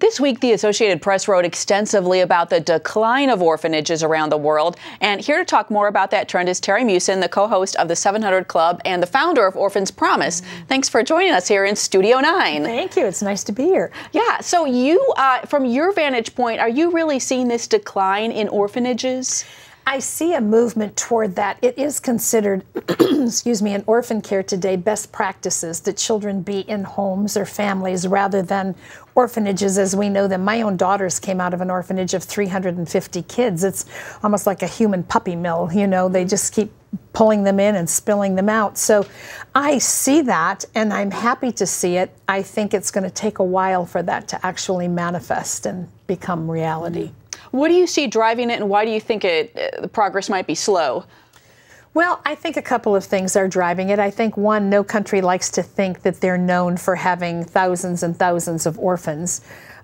This week, the Associated Press wrote extensively about the decline of orphanages around the world. And here to talk more about that trend is Terry Meeuwsen, the co host of the 700 Club and the founder of Orphans Promise. Thanks for joining us here in Studio 9. Thank you. It's nice to be here. Yeah. So, you, uh, from your vantage point, are you really seeing this decline in orphanages? I see a movement toward that. It is considered, excuse me, in orphan care today, best practices that children be in homes or families rather than orphanages as we know them. My own daughters came out of an orphanage of 350 kids. It's almost like a human puppy mill, you know, they just keep pulling them in and spilling them out. So I see that and I'm happy to see it. I think it's going to take a while for that to actually manifest and become reality. What do you see driving it, and why do you think it uh, the progress might be slow? Well, I think a couple of things are driving it. I think one, no country likes to think that they're known for having thousands and thousands of orphans.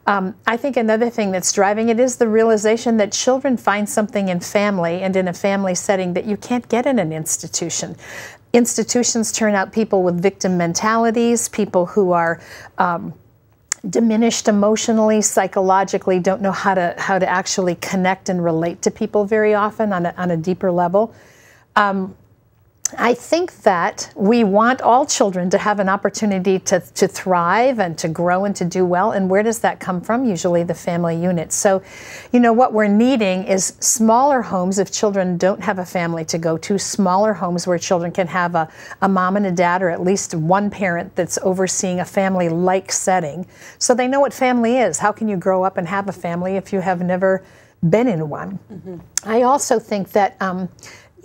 Um, I think another thing that's driving it is the realization that children find something in family and in a family setting that you can't get in an institution. Institutions turn out people with victim mentalities, people who are um, diminished emotionally, psychologically, don't know how to how to actually connect and relate to people very often on a, on a deeper level. Um, I think that we want all children to have an opportunity to, to thrive and to grow and to do well. And where does that come from? Usually the family unit. So, you know, what we're needing is smaller homes if children don't have a family to go to, smaller homes where children can have a, a mom and a dad or at least one parent that's overseeing a family like setting. So they know what family is. How can you grow up and have a family if you have never been in one? Mm-hmm. I also think that. Um,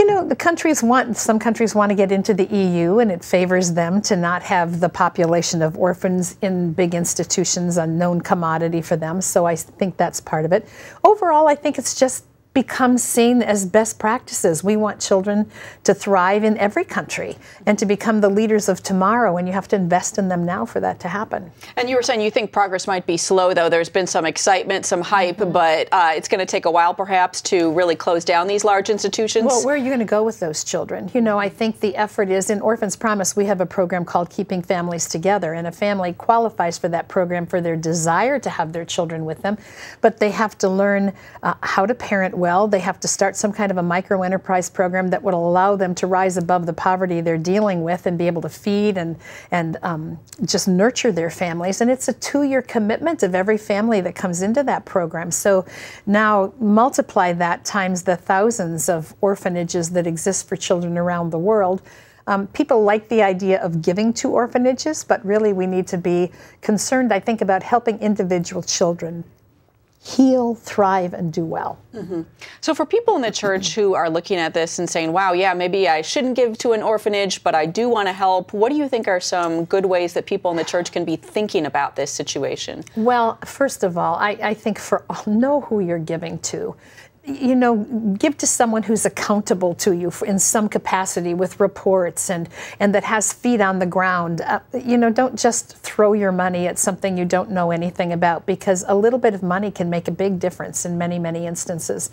you know, the countries want, some countries want to get into the EU, and it favors them to not have the population of orphans in big institutions, a known commodity for them. So I think that's part of it. Overall, I think it's just become seen as best practices. We want children to thrive in every country and to become the leaders of tomorrow, and you have to invest in them now for that to happen. And you were saying you think progress might be slow, though. There's been some excitement, some hype, mm-hmm. but uh, it's going to take a while perhaps to really close down these large institutions. Well, where are you going to go with those children? You know, I think the effort is in Orphans Promise, we have a program called Keeping Families Together, and a family qualifies for that program for their desire to have their children with them, but they have to learn uh, how to parent well. They have to start some kind of a micro enterprise program that would allow them to rise above the poverty they're dealing with and be able to feed and and um, just nurture their families. And it's a two-year commitment of every family that comes into that program. So now multiply that times the thousands of orphanages that exist for children around the world. Um, people like the idea of giving to orphanages, but really we need to be concerned, I think, about helping individual children heal, thrive, and do well. Mm-hmm. So, for people in the church who are looking at this and saying, wow, yeah, maybe I shouldn't give to an orphanage, but I do want to help, what do you think are some good ways that people in the church can be thinking about this situation? Well, first of all, I, I think for all, know who you're giving to you know, give to someone who's accountable to you in some capacity with reports and, and that has feet on the ground. Uh, you know, don't just throw your money at something you don't know anything about because a little bit of money can make a big difference in many, many instances.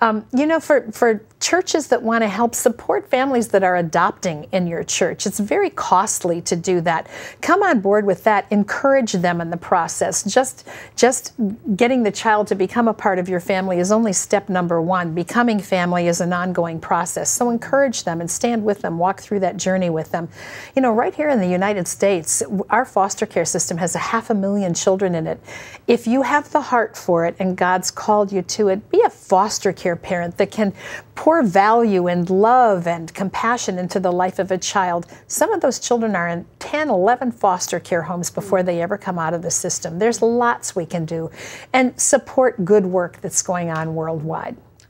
Um, you know, for, for churches that want to help support families that are adopting in your church, it's very costly to do that. Come on board with that. Encourage them in the process. Just, just getting the child to become a part of your family is only step step number one. Becoming family is an ongoing process. So encourage them and stand with them, walk through that journey with them. You know, right here in the United States, our foster care system has a half a million children in it. If you have the heart for it and God's called you to it, be a foster care parent that can pour value and love and compassion into the life of a child. Some of those children are in 10, 11 foster care homes before they ever come out of the system. There's lots we can do and support good work that's going on worldwide.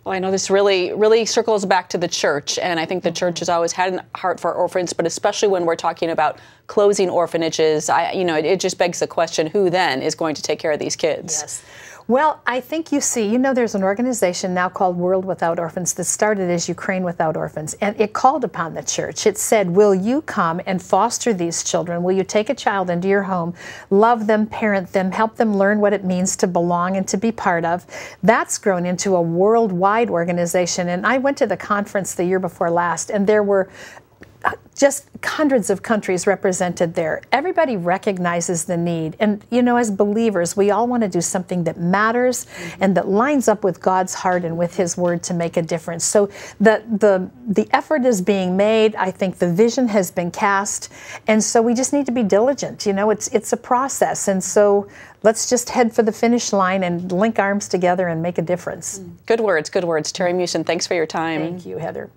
Well, I know this really, really circles back to the church, and I think the church mm-hmm. has always had a heart for orphans, but especially when we're talking about closing orphanages, I, you know, it, it just begs the question: Who then is going to take care of these kids? Yes. Well, I think you see, you know, there's an organization now called World Without Orphans that started as Ukraine Without Orphans, and it called upon the church. It said, Will you come and foster these children? Will you take a child into your home, love them, parent them, help them learn what it means to belong and to be part of? That's grown into a worldwide organization. And I went to the conference the year before last, and there were just hundreds of countries represented there. Everybody recognizes the need. And, you know, as believers, we all want to do something that matters mm-hmm. and that lines up with God's heart and with His Word to make a difference. So the, the, the effort is being made. I think the vision has been cast. And so we just need to be diligent. You know, it's, it's a process. And so let's just head for the finish line and link arms together and make a difference. Good words, good words. Terry Meeuwsen, thanks for your time. Thank you, Heather.